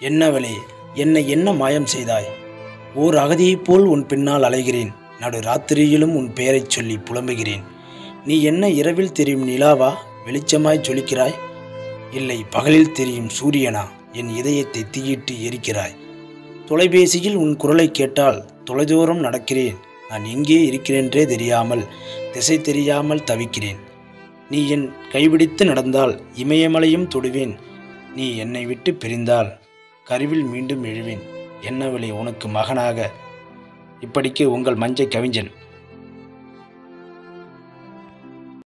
என்னவளே என்னை என்ன மாயம் செய்தாய்? ஓர் அகதியைப் போல் உன் பின்னால் அலைகிறேன். நடு ராத்திரியிலும் உன் பெயரைச் சொல்லி புலம்புகிறேன். நீ என்ன இரவில் தெரியும் நிலாவா? வெளிச்சமாய் ஜொலிக்கிறாய் இல்லை பகலில் தெரியும் சூரியனா? என் இதயத்தை தீயிட்டு எரிக்கிறாய். தொலைபேசியில் உன் குரலை கேட்டால் தொலைதூரம் நடக்கிறேன். நான் எங்கே இருக்கிறேன்றே தெரியாமல் திசை தெரியாமல் தவிக்கிறேன். நீ என் கைபிடித்து நடந்தால் இமயமலையும் தொடுவேன். நீ என்னை விட்டு பிரிந்தால் கருவில் மீண்டும் எழுவேன். என்னவளே உனக்கு மகனாக? இப்படிக்கு உங்கள் மஞ்சை கவிஞன்.